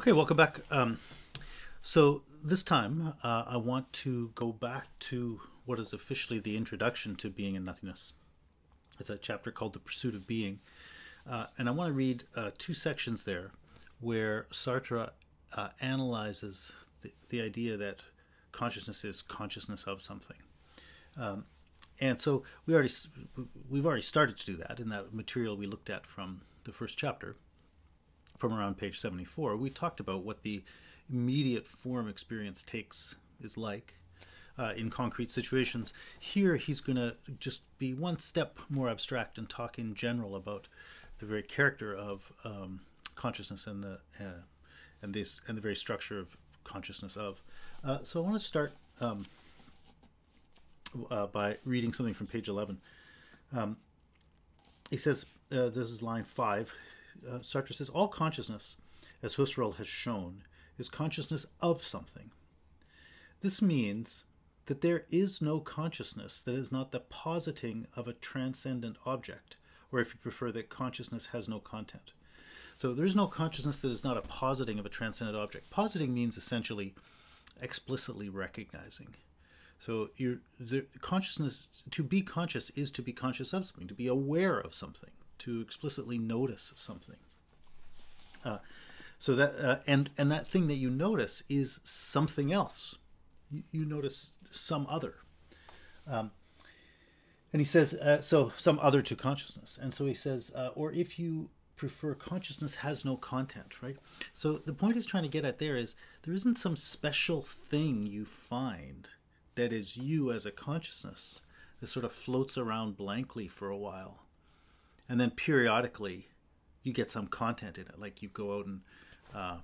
Okay, welcome back. Um, so this time, uh, I want to go back to what is officially the introduction to Being and Nothingness. It's a chapter called The Pursuit of Being. Uh, and I want to read uh, two sections there where Sartre uh, analyzes the, the, idea that consciousness is consciousness of something. Um, and so we already we've already started to do that in that material we looked at from the first chapter from around page 74, we talked about what the immediate form experience takes is like uh, in concrete situations. Here, he's going to just be one step more abstract and talk in general about the very character of um, consciousness and the uh, and this and the very structure of consciousness of. Uh, so I want to start um, uh, by reading something from page 11. Um, he says, uh, this is line five uh, Sartre says, all consciousness, as Husserl has shown, is consciousness of something. This means that there is no consciousness that is not the positing of a transcendent object, or if you prefer, that consciousness has no content. So there is no consciousness that is not a positing of a transcendent object. Positing means essentially explicitly recognizing. So your consciousness to be conscious is to be conscious of something, to be aware of something to explicitly notice something. Uh, so that uh, and and that thing that you notice is something else. You, you notice some other. Um, and he says, uh, so some other to consciousness. And so he says, uh, or if you prefer, consciousness has no content, right? So the point he's trying to get at there is there isn't some special thing you find that is you as a consciousness that sort of floats around blankly for a while and then periodically you get some content in it. Like you go out and uh,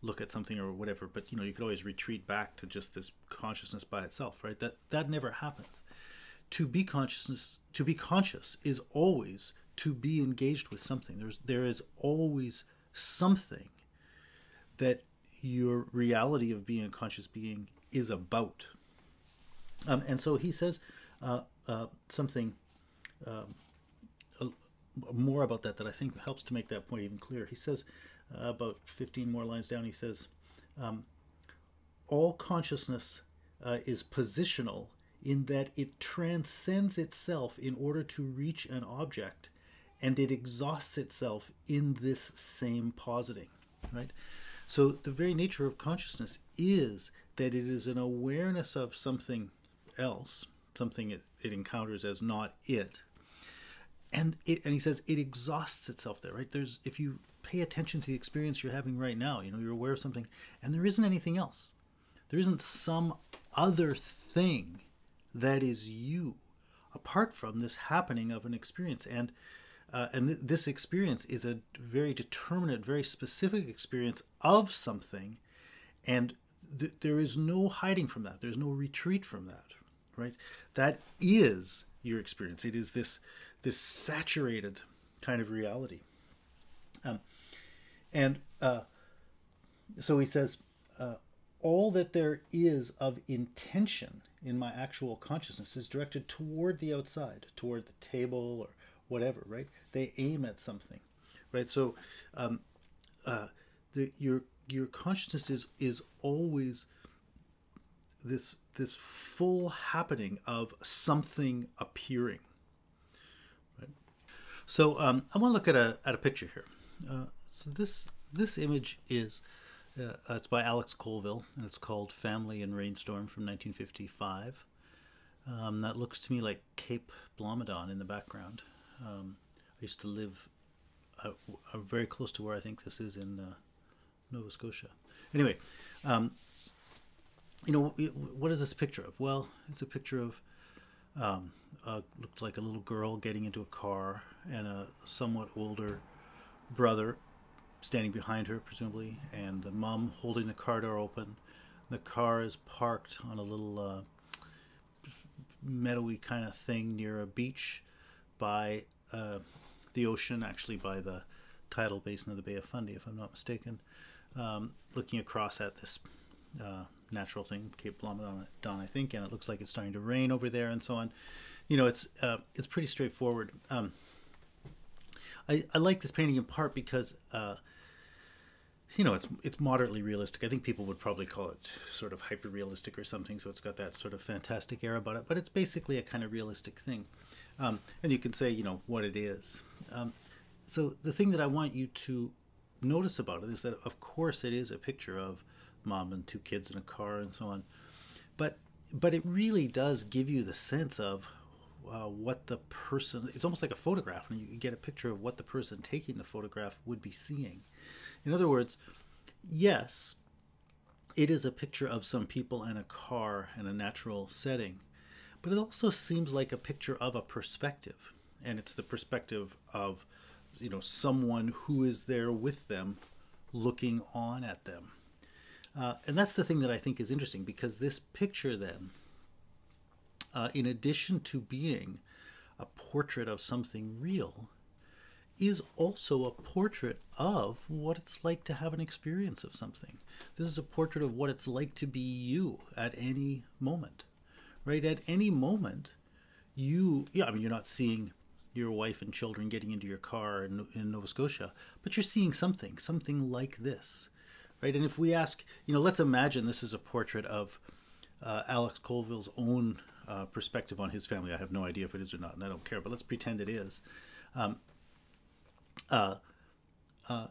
look at something or whatever but you know you could always retreat back to just this consciousness by itself right? That that never happens. To be consciousness to be conscious is always to be engaged with something. There's there is always something that your reality of being a conscious being is about. Um, and so he says uh, uh, something um, more about that that I think helps to make that point even clearer. He says, uh, about 15 more lines down, he says, um, all consciousness uh, is positional in that it transcends itself in order to reach an object and it exhausts itself in this same positing, right? So the very nature of consciousness is that it is an awareness of something else, something it, it encounters as not it, and it and he says it exhausts itself there right? There's if you pay attention to the experience you're having right now you know you're aware of something and there isn't anything else. There isn't some other thing that is you apart from this happening of an experience. And uh, and th- this experience is a very determinate very specific experience of something and th- there is no hiding from that. There's no retreat from that right? That is your experience. It is this this saturated kind of reality. Um, and uh, so he says, uh, all that there is of intention in my actual consciousness is directed toward the outside, toward the table or whatever, right? They aim at something, right? So um, uh, the, your your consciousness is is always this this full happening of something appearing so um, I want to look at a, at a picture here. Uh, so this this image is uh, it's by Alex Colville and it's called Family in Rainstorm from 1955. Um, that looks to me like Cape Blomidon in the background. Um, I used to live uh, uh, very close to where I think this is in uh, Nova Scotia. Anyway, um, you know, what is this picture of? Well, it's a picture of um, uh, like a little girl getting into a car and a somewhat older brother standing behind her, presumably, and the mom holding the car door open. The car is parked on a little uh, meadowy kind of thing near a beach by uh, the ocean, actually by the tidal basin of the Bay of Fundy, if I'm not mistaken, um, looking across at this uh, natural thing, Cape Blomidon, I think, and it looks like it's starting to rain over there and so on. You know, it's uh, it's pretty straightforward. Um, I, I like this painting in part because uh, you know, it's it's moderately realistic. I think people would probably call it sort of hyper realistic or something. So it's got that sort of fantastic air about it, but it's basically a kind of realistic thing. Um, and you can say, you know, what it is. Um, so the thing that I want you to notice about it is that, of course, it is a picture of mom and two kids in a car and so on, but but it really does give you the sense of uh, what the person. It's almost like a photograph, and you get a picture of what the person taking the photograph would be seeing. In other words, yes, it is a picture of some people and a car and a natural setting, but it also seems like a picture of a perspective, and it's the perspective of you know someone who is there with them looking on at them uh, and that's the thing that i think is interesting because this picture then uh, in addition to being a portrait of something real is also a portrait of what it's like to have an experience of something. This is a portrait of what it's like to be you at any moment right? At any moment you yeah i mean you're not seeing your wife and children getting into your car in, in Nova Scotia, but you're seeing something, something like this, right? And if we ask, you know, let's imagine this is a portrait of uh, Alex Colville's own uh, perspective on his family. I have no idea if it is or not, and I don't care, but let's pretend it is. Um, uh, uh,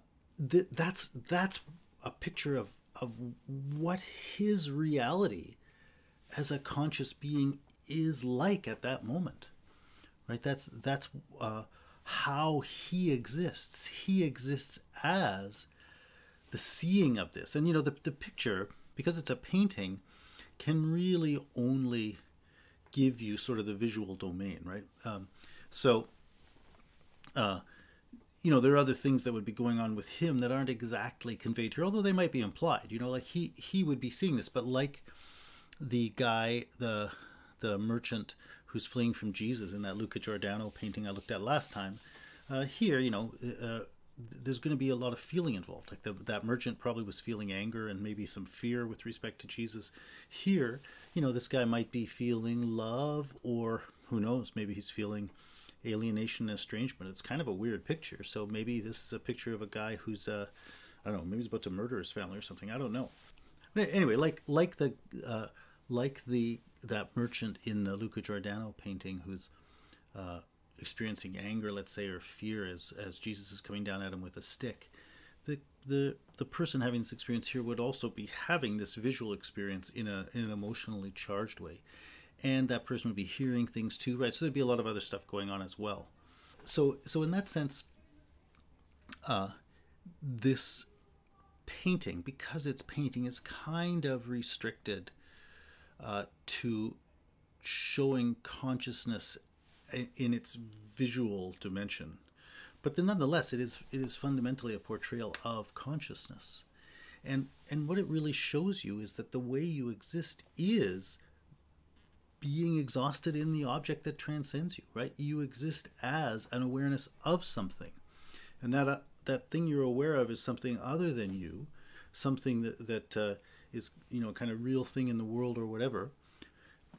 th- that's that's a picture of of what his reality as a conscious being is like at that moment right that's that's uh, how he exists he exists as the seeing of this and you know the, the picture because it's a painting can really only give you sort of the visual domain right um, so uh, you know there are other things that would be going on with him that aren't exactly conveyed here although they might be implied you know like he he would be seeing this but like the guy the the merchant who's fleeing from Jesus in that Luca Giordano painting I looked at last time. Uh, here, you know, uh, there's going to be a lot of feeling involved. Like the, that merchant probably was feeling anger and maybe some fear with respect to Jesus. Here, you know, this guy might be feeling love, or who knows, maybe he's feeling alienation and estrangement. It's kind of a weird picture. So maybe this is a picture of a guy who's, uh, I don't know, maybe he's about to murder his family or something. I don't know. But anyway, like like the uh, like the that merchant in the Luca Giordano painting who's uh, experiencing anger, let's say, or fear as as Jesus is coming down at him with a stick. The the the person having this experience here would also be having this visual experience in a in an emotionally charged way, and that person would be hearing things too, right? So there'd be a lot of other stuff going on as well. So so in that sense, uh, this painting, because it's painting, is kind of restricted uh, to showing consciousness in its visual dimension. But then nonetheless, it is it is fundamentally a portrayal of consciousness. And and what it really shows you is that the way you exist is being exhausted in the object that transcends you, right? You exist as an awareness of something. And that uh, that thing you're aware of is something other than you, something that that uh, is you know kind of real thing in the world or whatever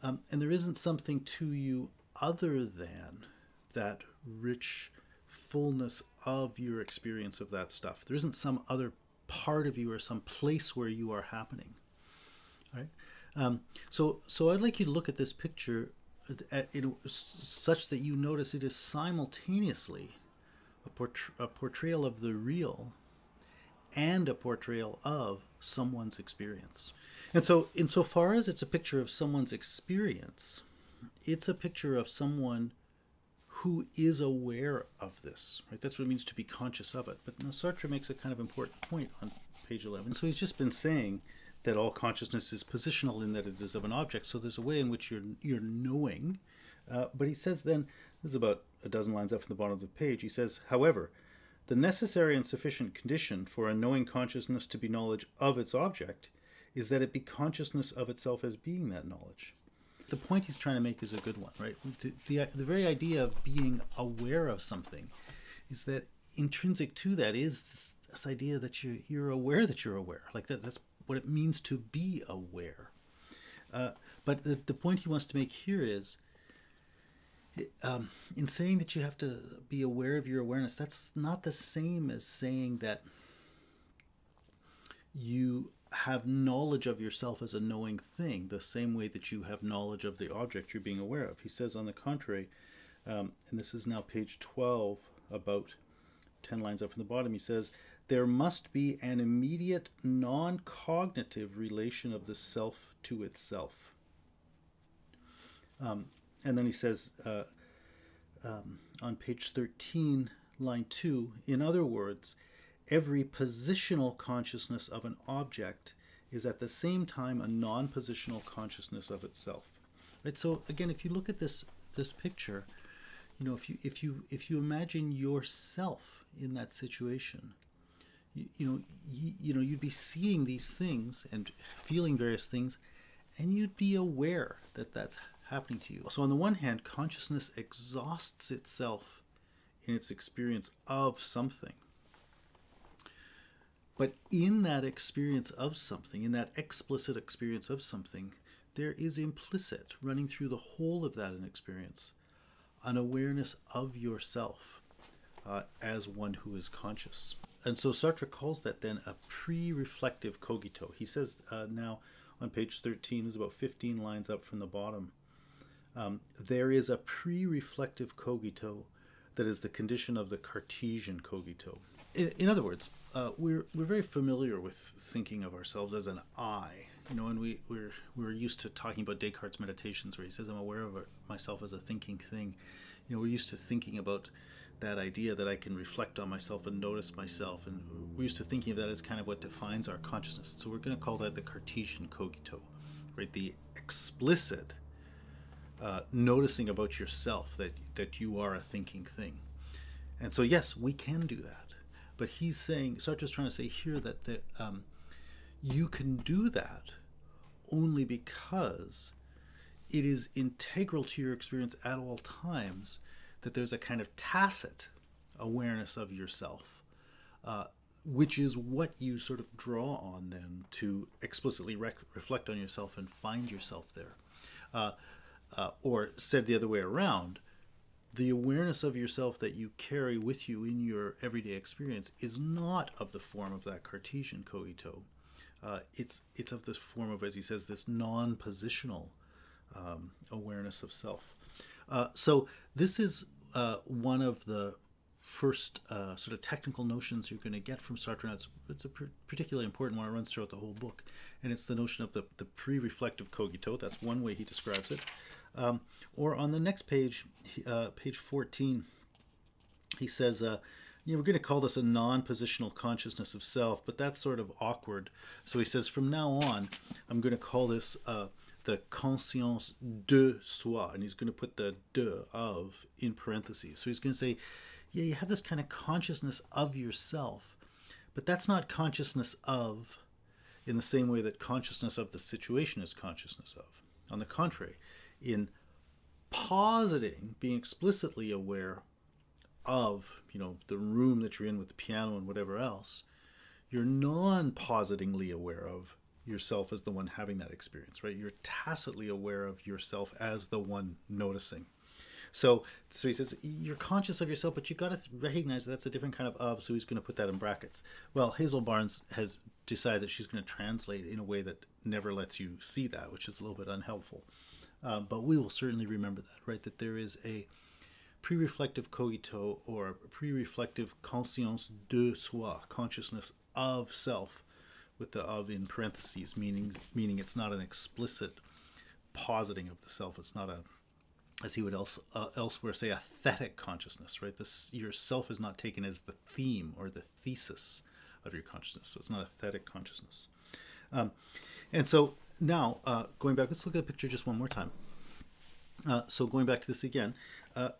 um, and there isn't something to you other than that rich fullness of your experience of that stuff there isn't some other part of you or some place where you are happening right um, so so i'd like you to look at this picture at, at, such that you notice it is simultaneously a, portray- a portrayal of the real and a portrayal of someone's experience. And so, insofar as it's a picture of someone's experience, it's a picture of someone who is aware of this, right? That's what it means to be conscious of it. But now Sartre makes a kind of important point on page 11. So he's just been saying that all consciousness is positional in that it is of an object. So there's a way in which you're you're knowing. Uh, but he says then, this is about a dozen lines up from the bottom of the page. He says, however, the necessary and sufficient condition for a knowing consciousness to be knowledge of its object is that it be consciousness of itself as being that knowledge. The point he's trying to make is a good one, right? The, the, the very idea of being aware of something is that intrinsic to that is this, this idea that you're, you're aware that you're aware. Like that, that's what it means to be aware. Uh, but the, the point he wants to make here is um, in saying that you have to be aware of your awareness, that's not the same as saying that you have knowledge of yourself as a knowing thing, the same way that you have knowledge of the object you're being aware of. He says, on the contrary, um, and this is now page 12, about 10 lines up from the bottom, he says, there must be an immediate non cognitive relation of the self to itself. Um, and then he says uh, um, on page 13, line 2, in other words, every positional consciousness of an object is at the same time a non-positional consciousness of itself. Right? So again, if you look at this this picture, you know, if you if you if you imagine yourself in that situation, you, you know, you, you know, you'd be seeing these things and feeling various things, and you'd be aware that that's happening to you. So on the one hand, consciousness exhausts itself in its experience of something but in that experience of something, in that explicit experience of something, there is implicit, running through the whole of that experience, an awareness of yourself uh, as one who is conscious. And so Sartre calls that then a pre reflective cogito. He says uh, now on page 13, there's about 15 lines up from the bottom. Um, there is a pre reflective cogito that is the condition of the Cartesian cogito. In, in other words, uh, we're we're very familiar with thinking of ourselves as an I, you know, and we we're we're used to talking about Descartes' meditations where he says I'm aware of myself as a thinking thing. You know, we're used to thinking about that idea that I can reflect on myself and notice myself, and we're used to thinking of that as kind of what defines our consciousness. So we're going to call that the Cartesian cogito, right? The explicit uh, noticing about yourself that that you are a thinking thing. And so yes, we can do that but he's saying, Sartre's trying to say here that, that um, you can do that only because it is integral to your experience at all times that there's a kind of tacit awareness of yourself, uh, which is what you sort of draw on then to explicitly rec- reflect on yourself and find yourself there. Uh, uh, or said the other way around, the awareness of yourself that you carry with you in your everyday experience is not of the form of that Cartesian cogito. Uh, it's it's of this form of, as he says, this non-positional um, awareness of self. Uh, so this is uh, one of the first uh, sort of technical notions you're going to get from Sartre. It's, it's a particularly important one. It runs throughout the whole book, and it's the notion of the, the pre-reflective cogito. That's one way he describes it. Um, or on the next page, uh, page 14, he says, uh, you know, we're going to call this a non-positional consciousness of self, but that's sort of awkward. So he says, from now on, I'm going to call this uh, the conscience de soi, and he's going to put the de of in parentheses. So he's going to say, yeah, you have this kind of consciousness of yourself, but that's not consciousness of in the same way that consciousness of the situation is consciousness of. On the contrary, in positing, being explicitly aware of, you know, the room that you're in with the piano and whatever else, you're non-positingly aware of yourself as the one having that experience, right? You're tacitly aware of yourself as the one noticing. So, so he says you're conscious of yourself, but you've got to recognize that that's a different kind of of. So he's going to put that in brackets. Well, Hazel Barnes has decided that she's going to translate in a way that never lets you see that, which is a little bit unhelpful. Uh, but we will certainly remember that, right? That there is a pre reflective cogito or pre reflective conscience de soi, consciousness of self, with the of in parentheses, meaning, meaning it's not an explicit positing of the self. It's not a, as he would else, uh, elsewhere say, a thetic consciousness, right? This your self is not taken as the theme or the thesis of your consciousness. So it's not a thetic consciousness. Um, and so now, uh, going back, let's look at the picture just one more time. Uh, so going back to this again, uh,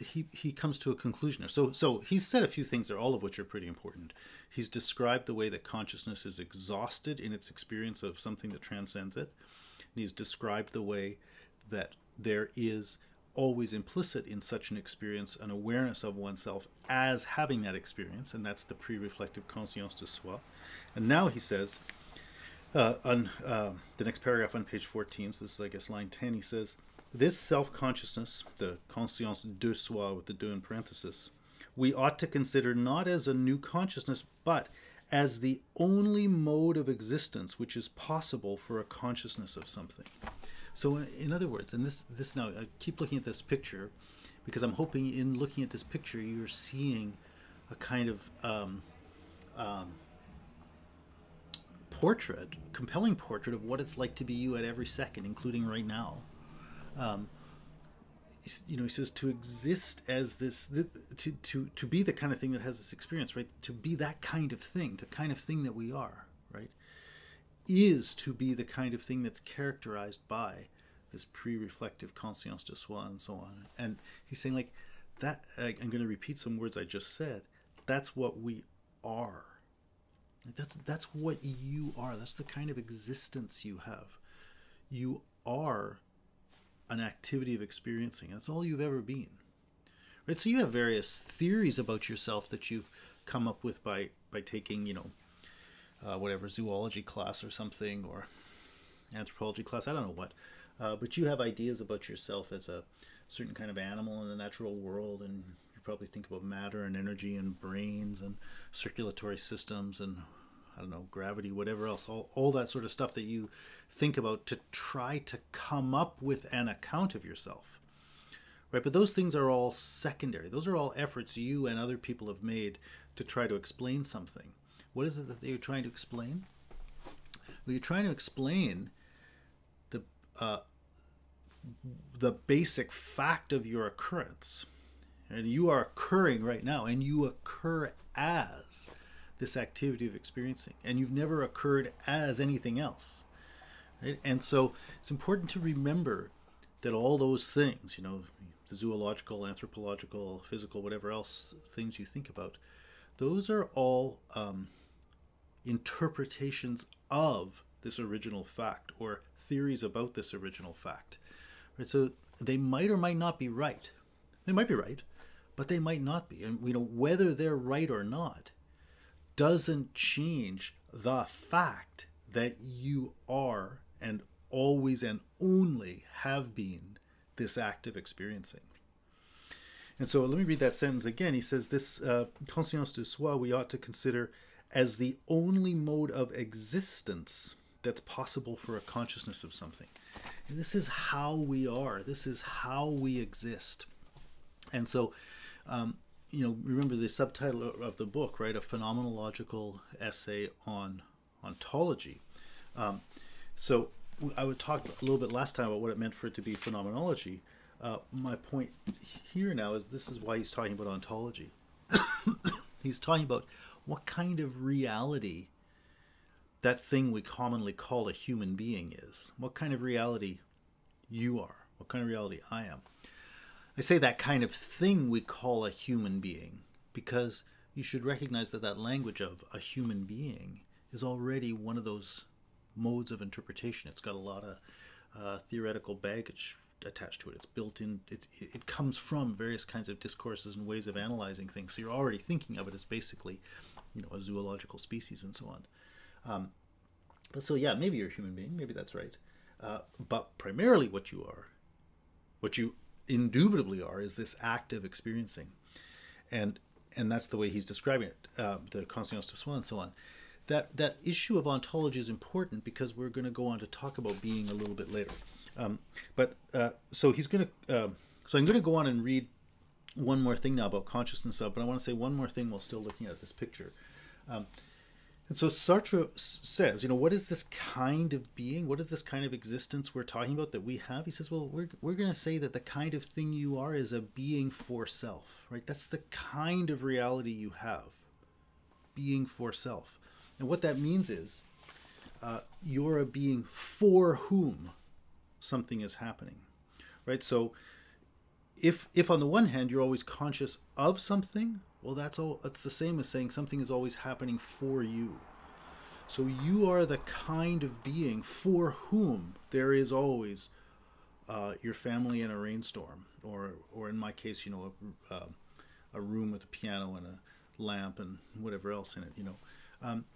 he, he comes to a conclusion. So, so he's said a few things there, all of which are pretty important. He's described the way that consciousness is exhausted in its experience of something that transcends it. And he's described the way that there is always implicit in such an experience an awareness of oneself as having that experience, and that's the pre-reflective conscience de soi. And now he says, uh, on uh, the next paragraph on page 14, so this is, I guess, line 10, he says, This self consciousness, the conscience de soi with the de in parenthesis, we ought to consider not as a new consciousness, but as the only mode of existence which is possible for a consciousness of something. So, in other words, and this this now I keep looking at this picture because I'm hoping in looking at this picture you're seeing a kind of um, um, portrait, compelling portrait of what it's like to be you at every second, including right now. Um, you know, he says to exist as this, to, to, to be the kind of thing that has this experience, right? To be that kind of thing, the kind of thing that we are, right? Is to be the kind of thing that's characterized by this pre-reflective conscience de soi and so on. And he's saying like that, I'm going to repeat some words I just said. That's what we are. That's, that's what you are. That's the kind of existence you have. You are an activity of experiencing. That's all you've ever been. Right? So you have various theories about yourself that you've come up with by by taking, you know, uh, whatever zoology class or something or anthropology class. I don't know what, uh, but you have ideas about yourself as a certain kind of animal in the natural world, and probably think about matter and energy and brains and circulatory systems and I don't know, gravity, whatever else, all, all that sort of stuff that you think about to try to come up with an account of yourself. Right? But those things are all secondary. Those are all efforts you and other people have made to try to explain something. What is it that you're trying to explain? Well, you're trying to explain the uh, the basic fact of your occurrence. And you are occurring right now, and you occur as this activity of experiencing, and you've never occurred as anything else. Right? And so it's important to remember that all those things, you know, the zoological, anthropological, physical, whatever else things you think about, those are all um, interpretations of this original fact or theories about this original fact. Right? So they might or might not be right. They might be right, but they might not be. And you know whether they're right or not doesn't change the fact that you are and always and only have been this active experiencing. And so let me read that sentence again. He says, This uh, conscience de soi we ought to consider as the only mode of existence that's possible for a consciousness of something. And this is how we are, this is how we exist. And so, um, you know, remember the subtitle of the book, right? A phenomenological essay on ontology. Um, so I would talk a little bit last time about what it meant for it to be phenomenology. Uh, my point here now is this is why he's talking about ontology. he's talking about what kind of reality that thing we commonly call a human being is. What kind of reality you are. What kind of reality I am. I say that kind of thing we call a human being because you should recognize that that language of a human being is already one of those modes of interpretation. It's got a lot of uh, theoretical baggage attached to it. It's built in. It, it comes from various kinds of discourses and ways of analyzing things. So you're already thinking of it as basically, you know, a zoological species and so on. Um, but so yeah, maybe you're a human being. Maybe that's right. Uh, but primarily, what you are, what you indubitably are is this active experiencing. And and that's the way he's describing it uh, the conscience de soi and so on. That that issue of ontology is important because we're going to go on to talk about being a little bit later. Um, but uh, so he's going to uh, so i'm going to go on and read one more thing now about consciousness of but i want to say one more thing while still looking at this picture. Um, and so Sartre says, you know, what is this kind of being? What is this kind of existence we're talking about that we have? He says, well, we're, we're going to say that the kind of thing you are is a being for self, right? That's the kind of reality you have, being for self. And what that means is uh, you're a being for whom something is happening, right? So if, if on the one hand you're always conscious of something, well, that's all. That's the same as saying something is always happening for you. So you are the kind of being for whom there is always uh, your family in a rainstorm, or or in my case, you know, a, uh, a room with a piano and a lamp and whatever else in it. You know, um,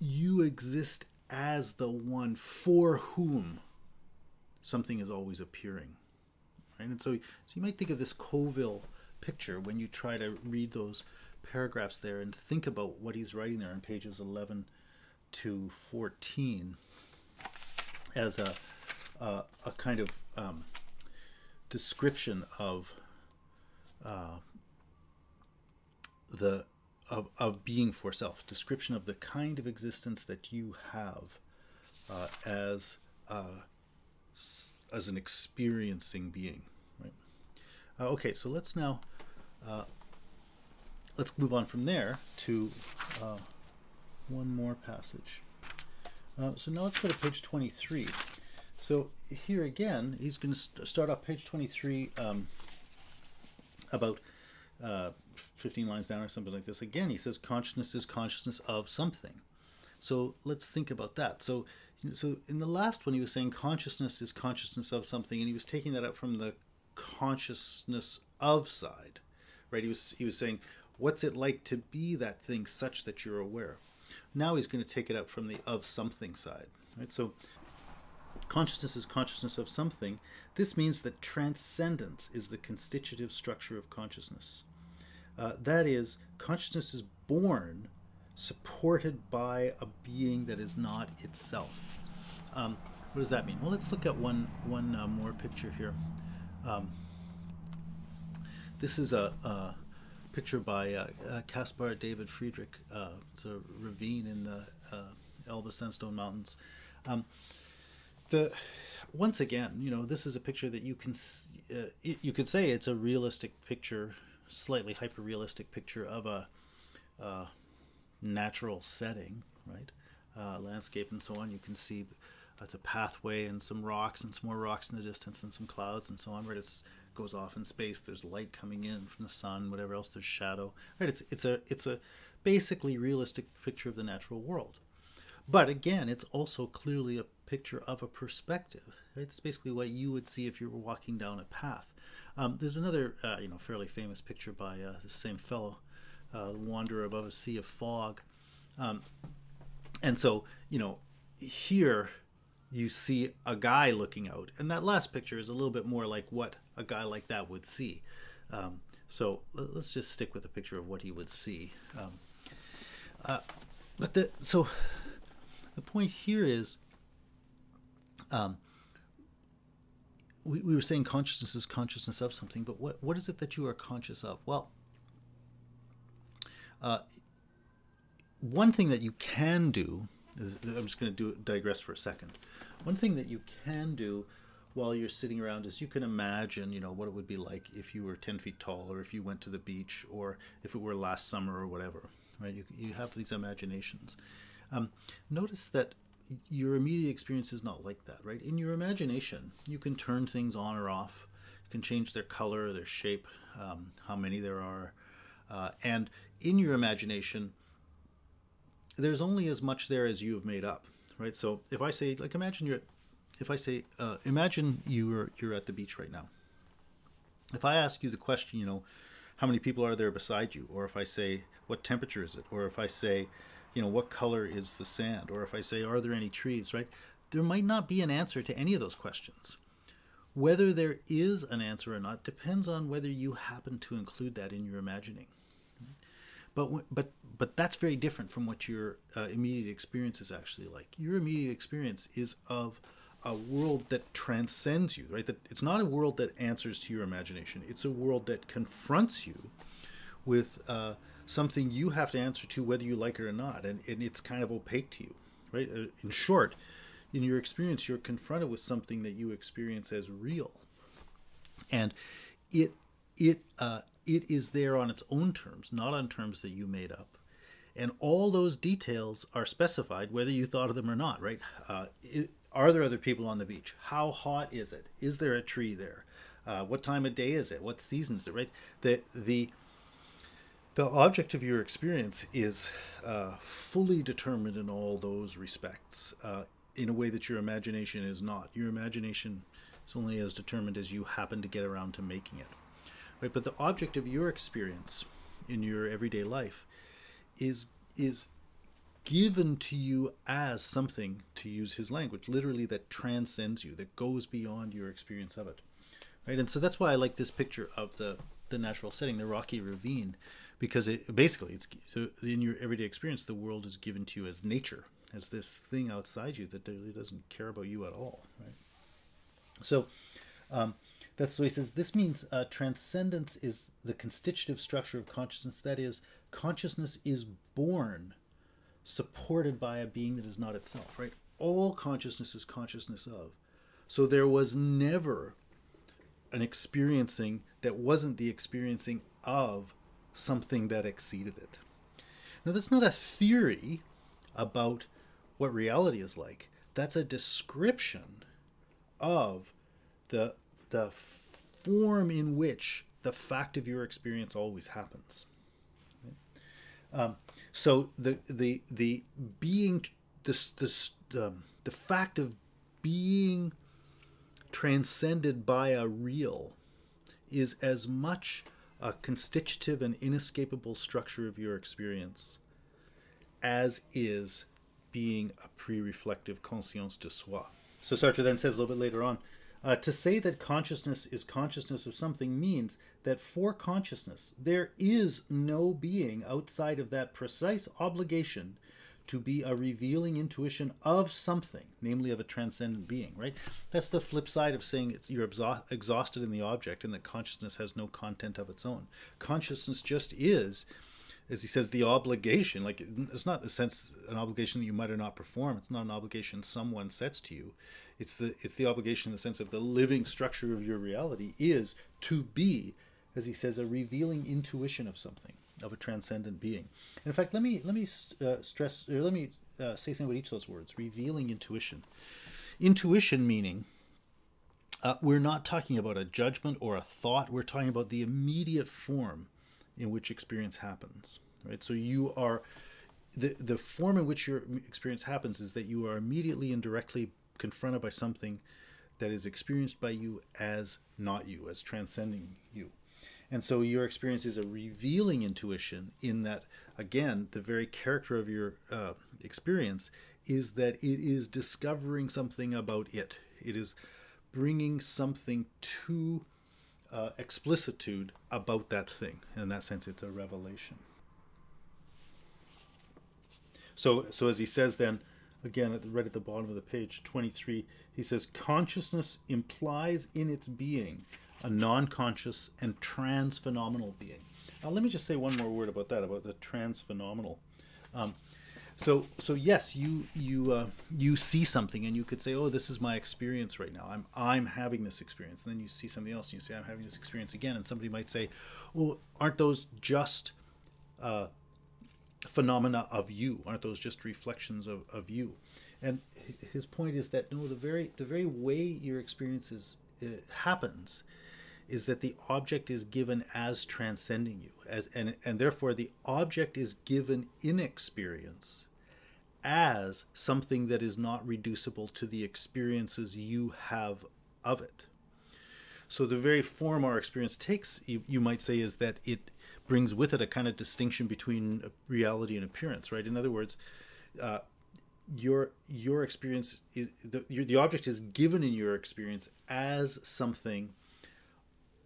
you exist as the one for whom something is always appearing, right? And so, so you might think of this Colville picture when you try to read those paragraphs there and think about what he's writing there on pages 11 to 14 as a, a, a kind of um, description of uh, the of, of being for self, description of the kind of existence that you have uh, as uh, as an experiencing being. Right. Uh, okay, so let's now uh, let's move on from there to uh, one more passage. Uh, so now let's go to page 23. So here again, he's going to st start off page 23 um, about uh, 15 lines down or something like this. Again, he says consciousness is consciousness of something. So let's think about that. So, so in the last one, he was saying consciousness is consciousness of something, and he was taking that up from the consciousness of side, right? He was he was saying, what's it like to be that thing such that you're aware? Now he's going to take it up from the of something side, right? So consciousness is consciousness of something. This means that transcendence is the constitutive structure of consciousness. Uh, that is, consciousness is born supported by a being that is not itself. Um, what does that mean? Well, let's look at one one uh, more picture here. Um, this is a, a picture by uh, uh, Caspar David Friedrich. Uh, it's a ravine in the uh, Elbe Sandstone Mountains. Um, the once again, you know, this is a picture that you can uh, you could say it's a realistic picture slightly hyper realistic picture of a uh, natural setting, right? Uh, landscape and so on. You can see it's a pathway and some rocks and some more rocks in the distance and some clouds and so on. Right, it goes off in space. There's light coming in from the sun. Whatever else, there's shadow. Right, it's it's a it's a basically realistic picture of the natural world. But again, it's also clearly a picture of a perspective. Right? It's basically what you would see if you were walking down a path. Um, there's another, uh, you know, fairly famous picture by uh, the same fellow, uh, "Wanderer Above a Sea of Fog," um, and so you know, here you see a guy looking out, and that last picture is a little bit more like what a guy like that would see. Um, so let's just stick with the picture of what he would see. Um, uh, but the so the point here is. Um, we, we were saying consciousness is consciousness of something, but what, what is it that you are conscious of? Well, uh, one thing that you can do, is, I'm just going to do digress for a second. One thing that you can do while you're sitting around is you can imagine, you know, what it would be like if you were 10 feet tall or if you went to the beach or if it were last summer or whatever, right? You, you have these imaginations. Um, notice that your immediate experience is not like that, right? In your imagination, you can turn things on or off. You can change their color, their shape, um, how many there are. Uh, and in your imagination, there's only as much there as you have made up, right? So if I say, like, imagine you're, if I say, uh, imagine you're you're at the beach right now. If I ask you the question, you know, how many people are there beside you, or if I say, what temperature is it, or if I say, you know, what color is the sand? Or if I say, are there any trees, right? There might not be an answer to any of those questions. Whether there is an answer or not depends on whether you happen to include that in your imagining. But, but, but that's very different from what your uh, immediate experience is actually like. Your immediate experience is of a world that transcends you, right? That it's not a world that answers to your imagination. It's a world that confronts you with uh, something you have to answer to whether you like it or not and, and it's kind of opaque to you right uh, in short in your experience you're confronted with something that you experience as real and it it uh, it is there on its own terms not on terms that you made up and all those details are specified whether you thought of them or not right uh, it, are there other people on the beach how hot is it is there a tree there uh, what time of day is it what season is it right the the the object of your experience is uh, fully determined in all those respects uh, in a way that your imagination is not. Your imagination is only as determined as you happen to get around to making it. Right? But the object of your experience in your everyday life is is given to you as something to use his language literally that transcends you that goes beyond your experience of it. Right? And so that's why i like this picture of the the natural setting the rocky ravine because it basically it's so in your everyday experience the world is given to you as nature as this thing outside you that really doesn't care about you at all right? So um, that's what he says this means uh, transcendence is the constitutive structure of consciousness. That is consciousness is born supported by a being that is not itself right all consciousness is consciousness of so there was never an experiencing that wasn't the experiencing of something that exceeded it. Now, that's not a theory about what reality is like. That's a description of the the form in which the fact of your experience always happens. Um, so the the the being this this um, the fact of being transcended by a real is as much a constitutive and inescapable structure of your experience, as is being a pre reflective conscience de soi. So Sartre then says a little bit later on uh, to say that consciousness is consciousness of something means that for consciousness, there is no being outside of that precise obligation to be a revealing intuition of something, namely of a transcendent being, right? That's the flip side of saying it's you're exhausted in the object and that consciousness has no content of its own. Consciousness just is, as he says, the obligation. Like it's not the sense an obligation that you might or not perform. It's not an obligation someone sets to you. It's the it's the obligation in the sense of the living structure of your reality is to be, as he says, a revealing intuition of something of a transcendent being. And in fact, let me let me uh, stress or let me uh, say something about each of those words. Revealing intuition. Intuition meaning uh, we're not talking about a judgment or a thought. We're talking about the immediate form in which experience happens. Right. So you are the the form in which your experience happens is that you are immediately and directly confronted by something that is experienced by you as not you, as transcending you. And so your experience is a revealing intuition in that, again, the very character of your uh, experience is that it is discovering something about it. It is bringing something to uh, explicitude about that thing. In that sense, it's a revelation. So, so as he says then, again, at the, right at the bottom of the page, 23, he says, consciousness implies in its being a non-conscious and trans-phenomenal being. Now, let me just say one more word about that, about the trans-phenomenal. Um, so, so yes, you you uh, you see something, and you could say, "Oh, this is my experience right now. I'm I'm having this experience." And then you see something else, and you say, "I'm having this experience again." And somebody might say, "Well, aren't those just uh, phenomena of you? Aren't those just reflections of, of you?" And his point is that no, the very the very way your experience is, uh, happens is that the object is given as transcending you as and and therefore the object is given in experience as something that is not reducible to the experiences you have of it so the very form our experience takes you, you might say is that it brings with it a kind of distinction between reality and appearance right in other words uh, your your experience is the, your, the object is given in your experience as something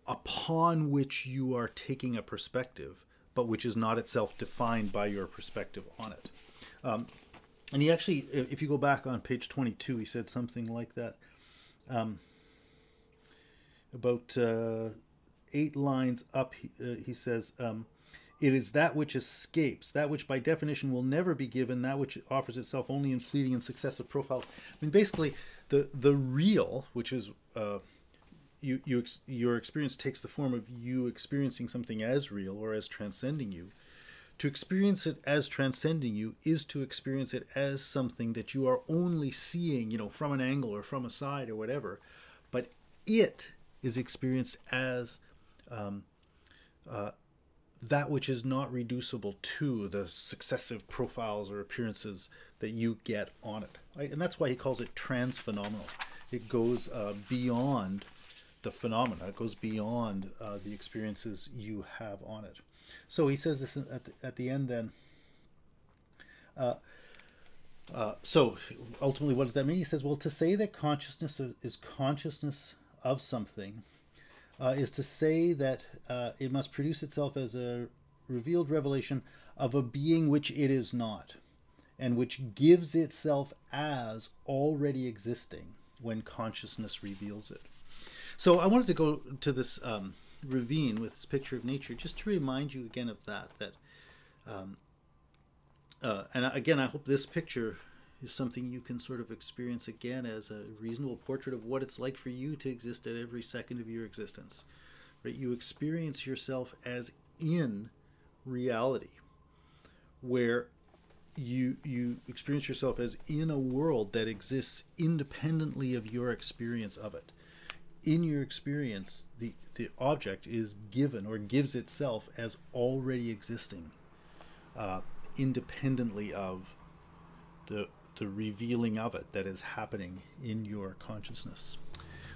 upon which you are taking a perspective, but which is not itself defined by your perspective on it. Um, and he actually, if you go back on page 22, he said something like that. Um, about uh, eight lines up, he, uh, he says, um, It is that which escapes, that which by definition will never be given, that which offers itself only in fleeting and successive profiles. I mean, basically, the, the real, which is. Uh, you, you your experience takes the form of you experiencing something as real or as transcending you to experience it as transcending you is to experience it as something that you are only seeing you know from an angle or from a side or whatever but it is experienced as um, uh, that which is not reducible to the successive profiles or appearances that you get on it right? and that's why he calls it transphenomenal it goes uh, beyond the phenomena. It goes beyond uh, the experiences you have on it. So he says this at the, at the end then. Uh, uh, so ultimately, what does that mean? He says, well, to say that consciousness is consciousness of something uh, is to say that uh, it must produce itself as a revealed revelation of a being which it is not, and which gives itself as already existing when consciousness reveals it. So I wanted to go to this um, ravine with this picture of nature just to remind you again of that. That, um, uh, and again, I hope this picture is something you can sort of experience again as a reasonable portrait of what it's like for you to exist at every second of your existence. Right? You experience yourself as in reality, where you you experience yourself as in a world that exists independently of your experience of it in your experience, the, the object is given or gives itself as already existing, uh, independently of the, the revealing of it that is happening in your consciousness.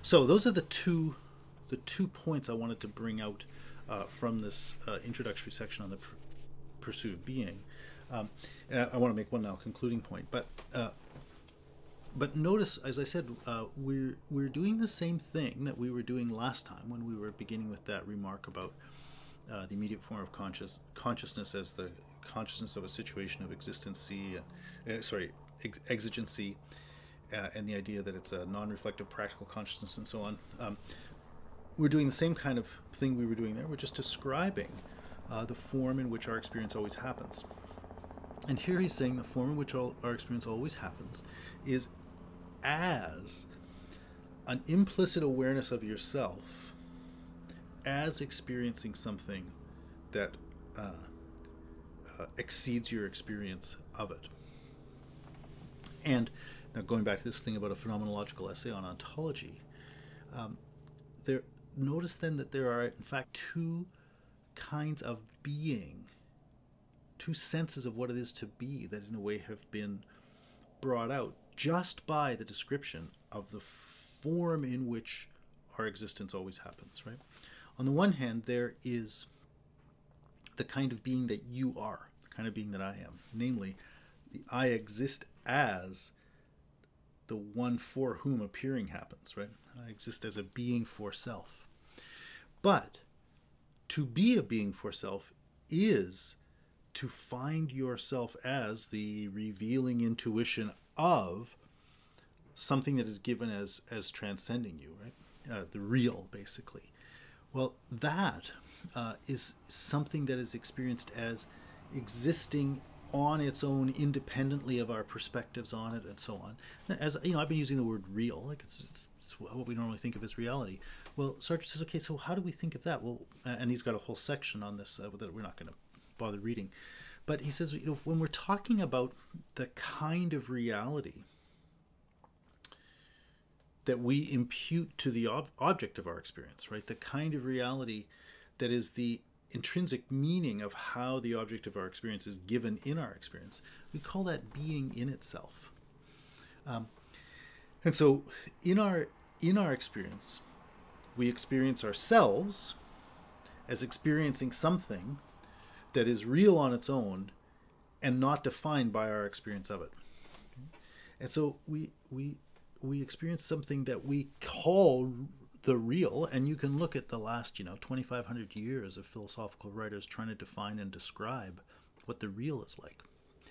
So those are the two, the two points I wanted to bring out uh, from this uh, introductory section on the pr- pursuit of being. Um, I want to make one now concluding point, but uh, but notice, as I said, uh, we're we're doing the same thing that we were doing last time when we were beginning with that remark about uh, the immediate form of conscious consciousness as the consciousness of a situation of existency, uh, uh sorry, ex- exigency, uh, and the idea that it's a non-reflective practical consciousness and so on. Um, we're doing the same kind of thing we were doing there. We're just describing uh, the form in which our experience always happens. And here he's saying the form in which all, our experience always happens is as an implicit awareness of yourself as experiencing something that uh, uh, exceeds your experience of it. And now going back to this thing about a phenomenological essay on ontology, um, there notice then that there are in fact two kinds of being, two senses of what it is to be that in a way have been brought out just by the description of the form in which our existence always happens, right? On the one hand, there is the kind of being that you are, the kind of being that I am, namely, the I exist as the one for whom appearing happens, right? I exist as a being for self. But to be a being for self is to find yourself as the revealing intuition of something that is given as as transcending you, right? Uh, the real, basically. Well, that uh, is something that is experienced as existing on its own, independently of our perspectives on it, and so on. As you know, I've been using the word "real," like it's, it's, it's what we normally think of as reality. Well, Sartre says, okay, so how do we think of that? Well, and he's got a whole section on this uh, that we're not going to bother reading. But he says, you know, when we're talking about the kind of reality that we impute to the ob- object of our experience, right? The kind of reality that is the intrinsic meaning of how the object of our experience is given in our experience. We call that being in itself. Um, and so, in our in our experience, we experience ourselves as experiencing something that is real on its own and not defined by our experience of it. And so we we we experience something that we call the real and you can look at the last, you know, 2500 years of philosophical writers trying to define and describe what the real is like.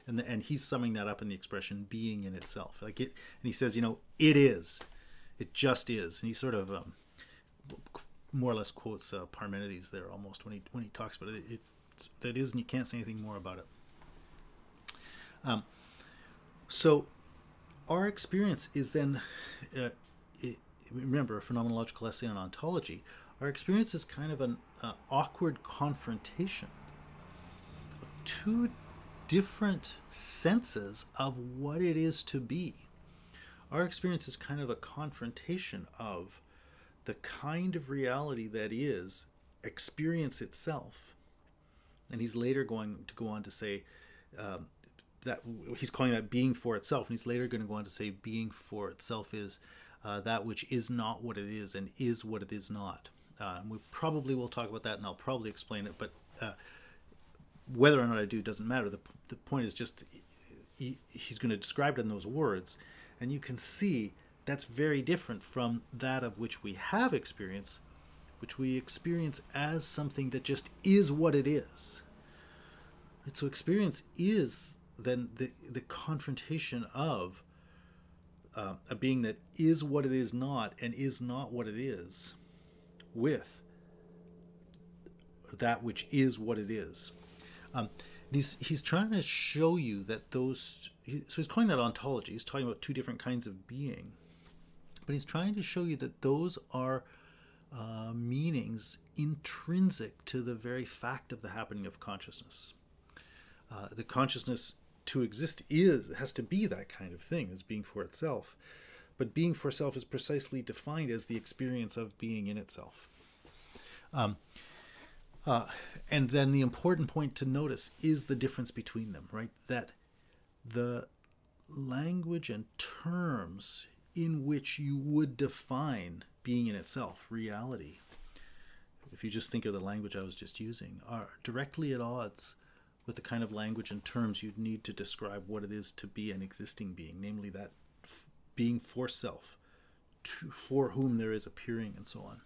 And the, and he's summing that up in the expression being in itself. Like it and he says, you know, it is. It just is. And he sort of um, more or less quotes uh, Parmenides there almost when he when he talks about it. it that is, and you can't say anything more about it. Um, so, our experience is then, uh, it, remember, a phenomenological essay on ontology. Our experience is kind of an uh, awkward confrontation of two different senses of what it is to be. Our experience is kind of a confrontation of the kind of reality that is experience itself and he's later going to go on to say um, that he's calling that being for itself, and he's later going to go on to say being for itself is uh, that which is not what it is and is what it is not. Uh, we probably will talk about that, and I'll probably explain it, but uh, whether or not I do doesn't matter. The, the point is just he, he's going to describe it in those words, and you can see that's very different from that of which we have experience which we experience as something that just is what it is. So experience is then the the confrontation of uh, a being that is what it is not and is not what it is with that which is what it is. Um, he's he's trying to show you that those. He, so he's calling that ontology. He's talking about two different kinds of being, but he's trying to show you that those are uh, meanings intrinsic to the very fact of the happening of consciousness. Uh, the consciousness to exist is has to be that kind of thing as being for itself, but being for self is precisely defined as the experience of being in itself. Um, uh, and then the important point to notice is the difference between them, right? That the language and terms in which you would define being in itself, reality, if you just think of the language I was just using, are directly at odds with the kind of language and terms you'd need to describe what it is to be an existing being, namely that being for self, to, for whom there is appearing, and so on.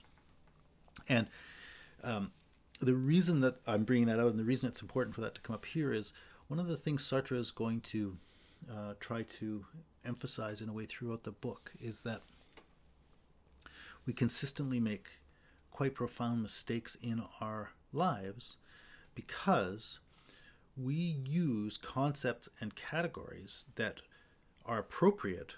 And um, the reason that I'm bringing that out and the reason it's important for that to come up here is one of the things Sartre is going to uh, try to emphasize in a way throughout the book is that we consistently make quite profound mistakes in our lives because we use concepts and categories that are appropriate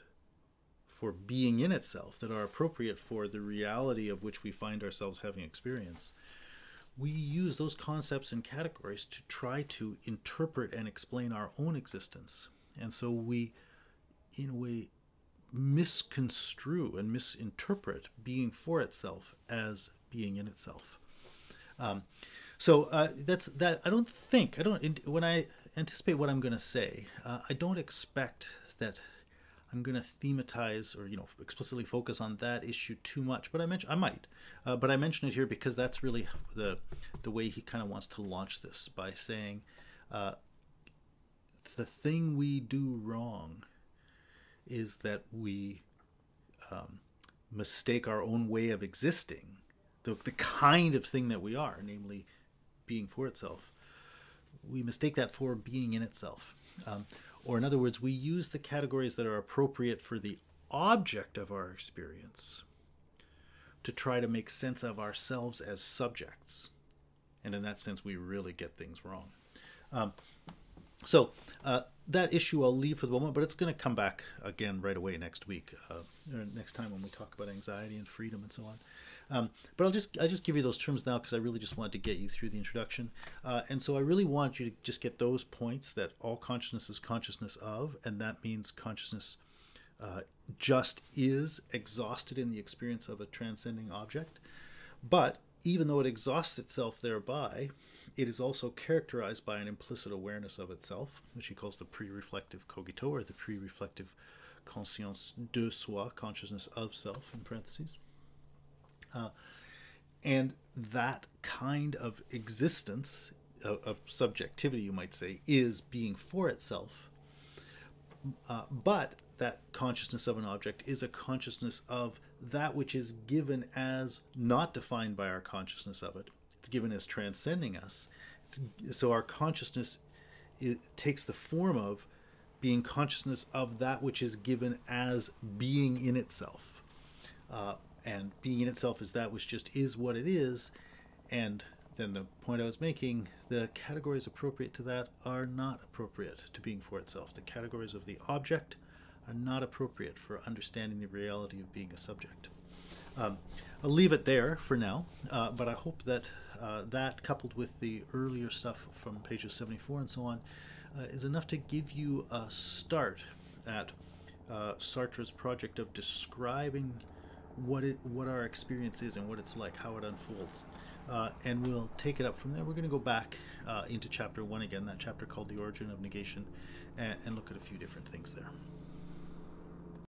for being in itself, that are appropriate for the reality of which we find ourselves having experience we use those concepts and categories to try to interpret and explain our own existence. And so we, in a way, misconstrue and misinterpret being for itself as being in itself. Um, so uh, that's that. I don't think I don't when I anticipate what I'm going to say. Uh, I don't expect that I'm going to thematize or you know explicitly focus on that issue too much, but I mention I might, uh, but I mention it here because that's really the the way he kind of wants to launch this by saying uh, the thing we do wrong is that we um, mistake our own way of existing, the the kind of thing that we are, namely being for itself. We mistake that for being in itself. Um, or, in other words, we use the categories that are appropriate for the object of our experience to try to make sense of ourselves as subjects. And in that sense, we really get things wrong. Um, so, uh, that issue I'll leave for the moment, but it's going to come back again right away next week, uh, next time when we talk about anxiety and freedom and so on. Um, but I'll just I just give you those terms now because I really just wanted to get you through the introduction, uh, and so I really want you to just get those points that all consciousness is consciousness of, and that means consciousness uh, just is exhausted in the experience of a transcending object, but even though it exhausts itself thereby, it is also characterized by an implicit awareness of itself, which he calls the pre-reflective cogito or the pre-reflective conscience de soi, consciousness of self in parentheses. Uh, and that kind of existence of, of, subjectivity, you might say, is being for itself. Uh, but that consciousness of an object is a consciousness of that which is given as not defined by our consciousness of it. It's given as transcending us. It's, so our consciousness takes the form of being consciousness of that which is given as being in itself. Uh, and being in itself is that which just is what it is and then the point I was making, the categories appropriate to that are not appropriate to being for itself. The categories of the object are not appropriate for understanding the reality of being a subject. Um, I'll leave it there for now, uh, but I hope that uh, that, coupled with the earlier stuff from pages 74 and so on, uh, is enough to give you a start at uh, Sartre's project of describing what it what our experience is and what it's like, how it unfolds. Uh, and we'll take it up from there. We're going to go back uh, into chapter one again, that chapter called The Origin of Negation, and, and look at a few different things there.